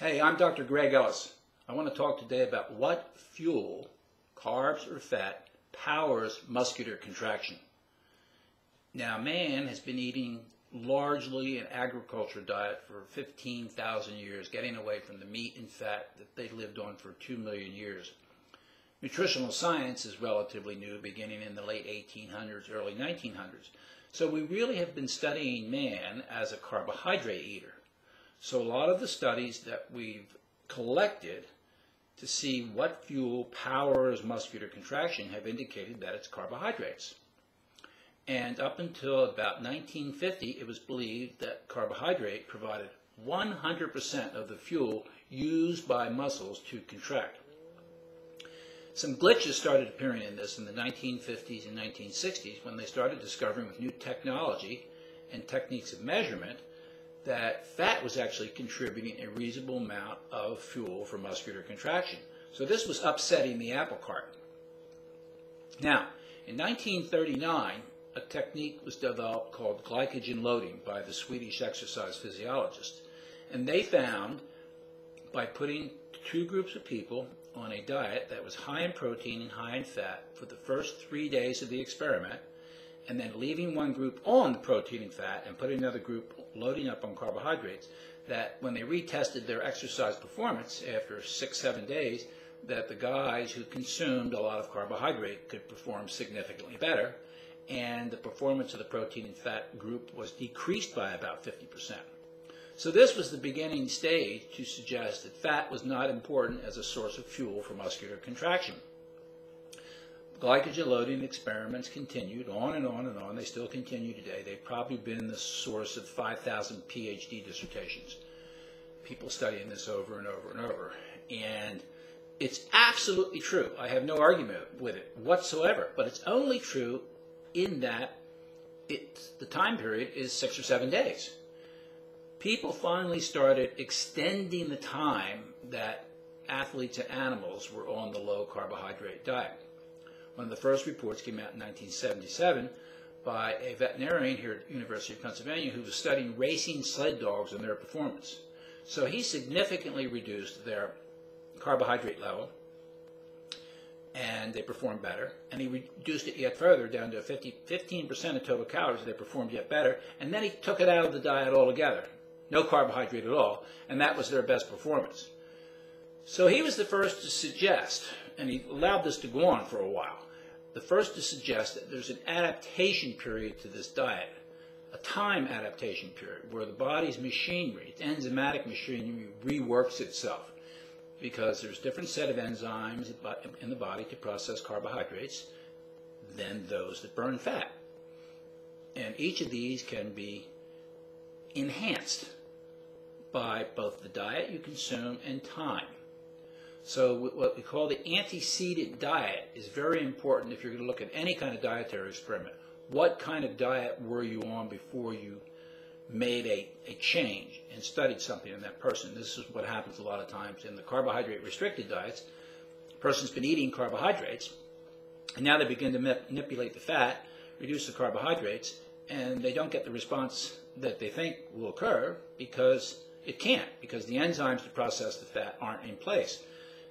Hey, I'm Dr. Greg Ellis. I want to talk today about what fuel, carbs or fat, powers muscular contraction. Now, man has been eating largely an agriculture diet for 15,000 years, getting away from the meat and fat that they lived on for 2 million years. Nutritional science is relatively new, beginning in the late 1800s, early 1900s. So we really have been studying man as a carbohydrate eater. So a lot of the studies that we've collected to see what fuel powers muscular contraction have indicated that it's carbohydrates. And up until about 1950, it was believed that carbohydrate provided 100% of the fuel used by muscles to contract. Some glitches started appearing in this in the 1950s and 1960s when they started discovering with new technology and techniques of measurement that fat was actually contributing a reasonable amount of fuel for muscular contraction. So this was upsetting the apple cart. Now, in 1939, a technique was developed called glycogen loading by the Swedish exercise physiologist. And they found by putting two groups of people on a diet that was high in protein and high in fat for the first three days of the experiment, and then leaving one group on protein and fat and putting another group loading up on carbohydrates, that when they retested their exercise performance after six, seven days, that the guys who consumed a lot of carbohydrate could perform significantly better, and the performance of the protein and fat group was decreased by about 50%. So this was the beginning stage to suggest that fat was not important as a source of fuel for muscular contraction. Glycogen loading experiments continued on and on and on. They still continue today. They've probably been the source of 5,000 PhD dissertations. People studying this over and over and over. And it's absolutely true. I have no argument with it whatsoever. But it's only true in that it, the time period is six or seven days people finally started extending the time that athletes and animals were on the low carbohydrate diet. One of the first reports came out in 1977 by a veterinarian here at University of Pennsylvania who was studying racing sled dogs and their performance. So he significantly reduced their carbohydrate level and they performed better. And he reduced it yet further down to 50, 15% of total calories, they performed yet better. And then he took it out of the diet altogether no carbohydrate at all, and that was their best performance. So he was the first to suggest, and he allowed this to go on for a while, the first to suggest that there's an adaptation period to this diet, a time adaptation period, where the body's machinery, its enzymatic machinery, reworks itself because there's a different set of enzymes in the body to process carbohydrates than those that burn fat. And each of these can be enhanced by both the diet you consume and time. So what we call the antecedent diet is very important if you're going to look at any kind of dietary experiment. What kind of diet were you on before you made a, a change and studied something in that person? This is what happens a lot of times in the carbohydrate restricted diets. The person's been eating carbohydrates, and now they begin to manipulate the fat, reduce the carbohydrates, and they don't get the response that they think will occur because it can't because the enzymes to process the fat aren't in place.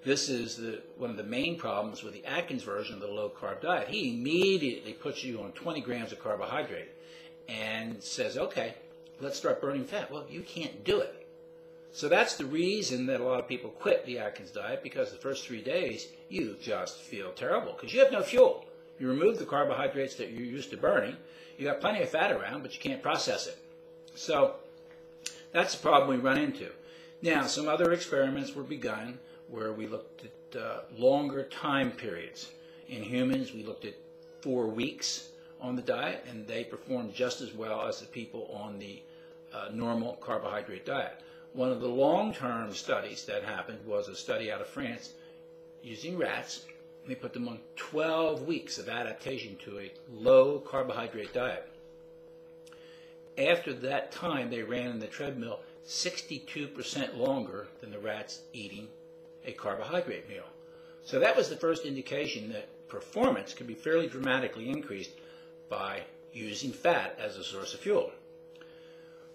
This is the, one of the main problems with the Atkins version of the low carb diet. He immediately puts you on 20 grams of carbohydrate and says, okay, let's start burning fat. Well, you can't do it. So that's the reason that a lot of people quit the Atkins diet because the first three days you just feel terrible because you have no fuel. You remove the carbohydrates that you're used to burning. You got plenty of fat around, but you can't process it. So that's the problem we run into. Now, some other experiments were begun where we looked at uh, longer time periods. In humans, we looked at four weeks on the diet, and they performed just as well as the people on the uh, normal carbohydrate diet. One of the long-term studies that happened was a study out of France using rats. They put them on 12 weeks of adaptation to a low carbohydrate diet. After that time, they ran in the treadmill 62% longer than the rats eating a carbohydrate meal. So that was the first indication that performance could be fairly dramatically increased by using fat as a source of fuel.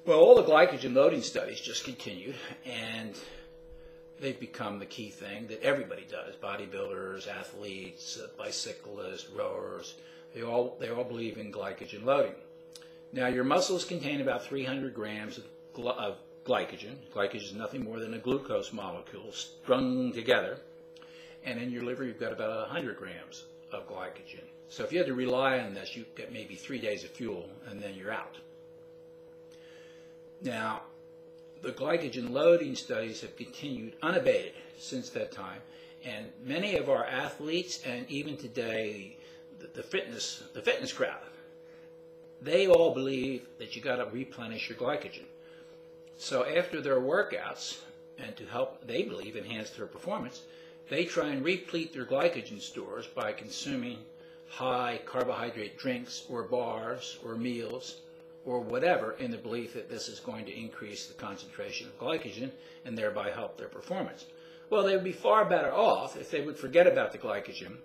Well, all the glycogen loading studies just continued, and they've become the key thing that everybody does. Bodybuilders, athletes, uh, bicyclists, rowers, they all, they all believe in glycogen loading. Now, your muscles contain about 300 grams of, of glycogen. Glycogen is nothing more than a glucose molecule strung together. And in your liver, you've got about 100 grams of glycogen. So if you had to rely on this, you get maybe three days of fuel, and then you're out. Now, the glycogen loading studies have continued unabated since that time, and many of our athletes, and even today, the, the fitness the fitness crowd, they all believe that you got to replenish your glycogen. So after their workouts, and to help, they believe, enhance their performance, they try and replete their glycogen stores by consuming high carbohydrate drinks or bars or meals or whatever in the belief that this is going to increase the concentration of glycogen and thereby help their performance. Well, they would be far better off if they would forget about the glycogen,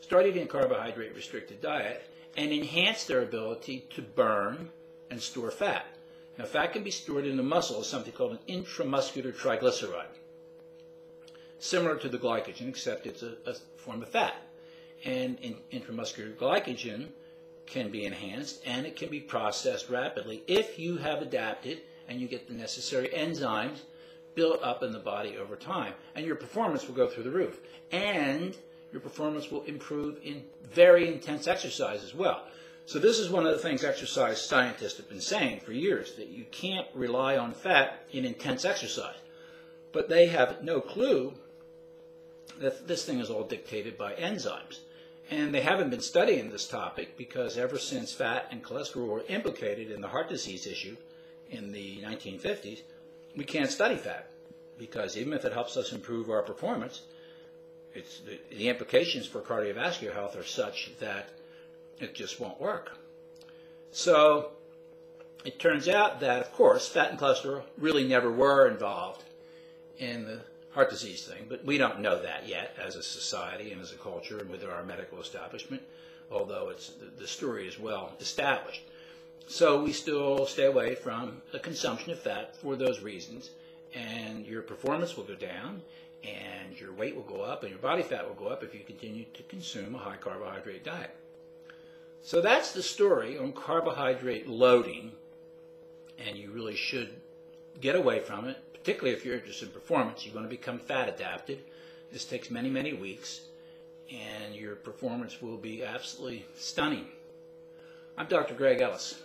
start eating a carbohydrate restricted diet, and enhance their ability to burn and store fat. Now, fat can be stored in the muscle as something called an intramuscular triglyceride, similar to the glycogen, except it's a, a form of fat. And in, intramuscular glycogen can be enhanced and it can be processed rapidly if you have adapted and you get the necessary enzymes built up in the body over time. And your performance will go through the roof. And your performance will improve in very intense exercise as well. So this is one of the things exercise scientists have been saying for years, that you can't rely on fat in intense exercise. But they have no clue that this thing is all dictated by enzymes. And they haven't been studying this topic because ever since fat and cholesterol were implicated in the heart disease issue in the 1950s, we can't study fat because even if it helps us improve our performance, it's the, the implications for cardiovascular health are such that it just won't work. So it turns out that, of course, fat and cholesterol really never were involved in the heart disease thing, but we don't know that yet as a society and as a culture and within our medical establishment, although it's, the, story is well established. So we still stay away from the consumption of fat for those reasons, and your performance will go down, and your weight will go up, and your body fat will go up if you continue to consume a high carbohydrate diet. So that's the story on carbohydrate loading, and you really should get away from it, particularly if you're interested in performance. You're going to become fat adapted. This takes many, many weeks, and your performance will be absolutely stunning. I'm Dr. Greg Ellis.